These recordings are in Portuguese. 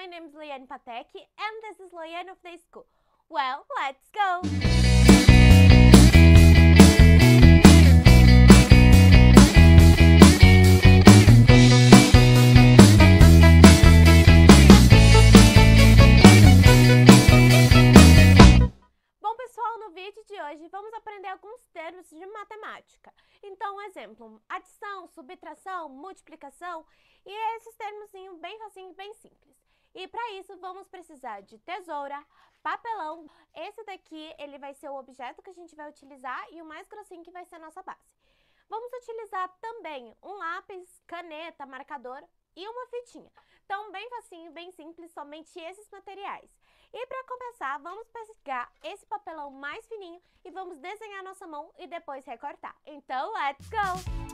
my name is Loiane Patek and this is Loiane of the School. Well, let's go! Bom, pessoal, no vídeo de hoje vamos aprender alguns termos de matemática. Então, um exemplo, adição, subtração, multiplicação e esses termos bem facinho bem simples. E para isso vamos precisar de tesoura, papelão. Esse daqui ele vai ser o objeto que a gente vai utilizar e o mais grossinho que vai ser a nossa base. Vamos utilizar também um lápis, caneta, marcador e uma fitinha. Então, bem facinho, bem simples, somente esses materiais. E para começar, vamos pegar esse papelão mais fininho e vamos desenhar nossa mão e depois recortar. Então, let's go!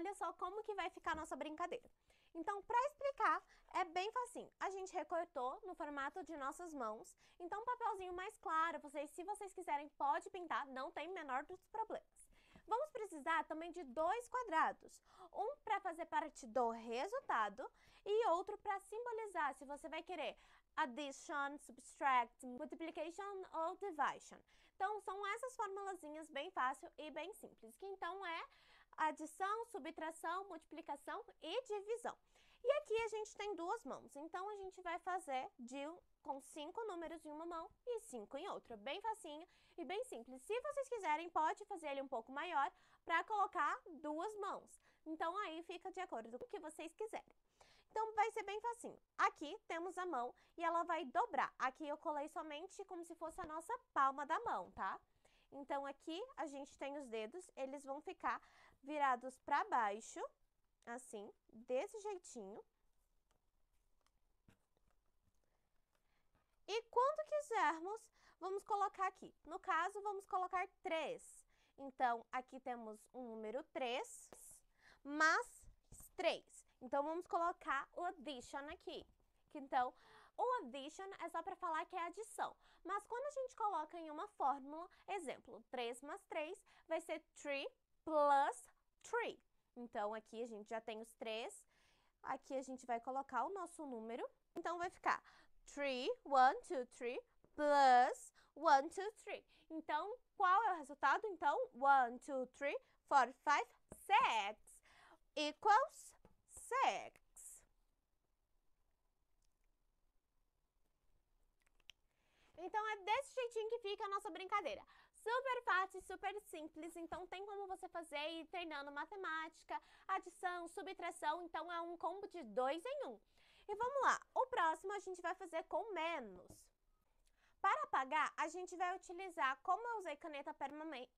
Olha só como que vai ficar a nossa brincadeira. Então, para explicar, é bem facinho. A gente recortou no formato de nossas mãos. Então, um papelzinho mais claro, vocês, se vocês quiserem, pode pintar, não tem menor dos problemas. Vamos precisar também de dois quadrados. Um para fazer parte do resultado e outro para simbolizar se você vai querer addition, subtract, multiplication ou division. Então, são essas formulazinhas bem fácil e bem simples, que então é adição, subtração, multiplicação e divisão. E aqui a gente tem duas mãos, então a gente vai fazer de com cinco números em uma mão e cinco em outra. Bem facinho e bem simples. Se vocês quiserem, pode fazer ele um pouco maior para colocar duas mãos. Então aí fica de acordo com o que vocês quiserem. Então vai ser bem facinho. Aqui temos a mão e ela vai dobrar. Aqui eu colei somente como se fosse a nossa palma da mão, tá? Então aqui a gente tem os dedos, eles vão ficar virados para baixo, assim, desse jeitinho. E quando quisermos, vamos colocar aqui. No caso, vamos colocar 3. Então, aqui temos um número 3, mais 3. Então, vamos colocar o addition aqui. Então, o addition é só para falar que é adição. Mas quando a gente coloca em uma fórmula, exemplo, 3 mais 3 vai ser 3 plus 3. Então, aqui a gente já tem os 3. Aqui a gente vai colocar o nosso número. Então, vai ficar 3, 1, 2, 3, plus 1, 2, 3. Então, qual é o resultado? Então, 1, 2, 3, 4, 5, 6 equals 6. Então, é desse jeitinho que fica a nossa brincadeira. Super fácil, super simples, então tem como você fazer e treinando matemática, adição, subtração, então é um combo de dois em um. E vamos lá, o próximo a gente vai fazer com menos. Para apagar, a gente vai utilizar, como eu usei caneta permanente,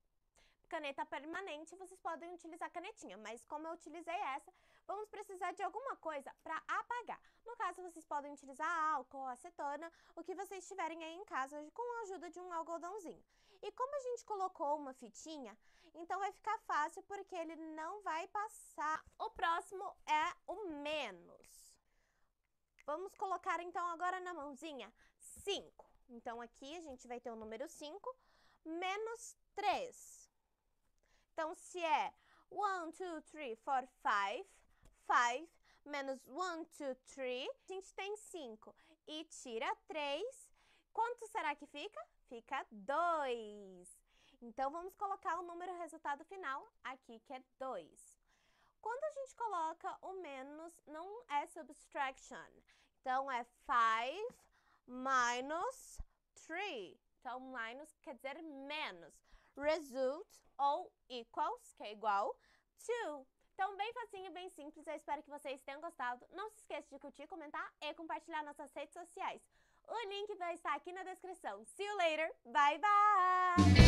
caneta permanente, vocês podem utilizar canetinha, mas como eu utilizei essa, vamos precisar de alguma coisa para apagar. No caso, vocês podem utilizar álcool, acetona, o que vocês tiverem aí em casa com a ajuda de um algodãozinho. E como a gente colocou uma fitinha, então vai ficar fácil porque ele não vai passar. O próximo é o menos. Vamos colocar então agora na mãozinha 5. Então aqui a gente vai ter o número 5 menos 3. Então se é 1, 2, 3, 4, 5, 5 menos 1, 2, 3, a gente tem 5 e tira 3. Quanto será que fica? Fica 2. Então vamos colocar o número resultado final aqui que é 2. Quando a gente coloca o menos, não é subtraction. Então, é 5 minus 3. Então, minus quer dizer menos. Result ou equals, que é igual, to. Então, bem facinho, bem simples. Eu espero que vocês tenham gostado. Não se esqueça de curtir, comentar e compartilhar nossas redes sociais. O link vai estar aqui na descrição. See you later. Bye, bye!